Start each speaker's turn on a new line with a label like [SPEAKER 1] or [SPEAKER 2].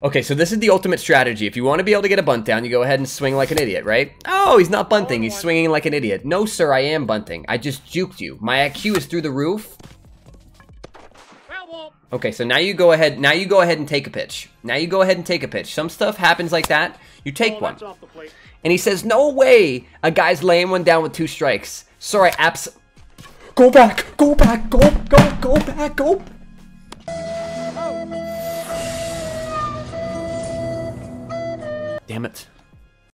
[SPEAKER 1] Okay, so this is the ultimate strategy. If you want to be able to get a bunt down, you go ahead and swing like an idiot, right? Oh, he's not bunting. He's swinging like an idiot. No, sir, I am bunting. I just juked you. My IQ is through the roof. Okay, so now you go ahead. Now you go ahead and take a pitch. Now you go ahead and take a pitch. Some stuff happens like that. You take one. And he says, no way. A guy's laying one down with two strikes. Sorry, abs... Go back. Go back. Go, go, go back. Go. Damn it.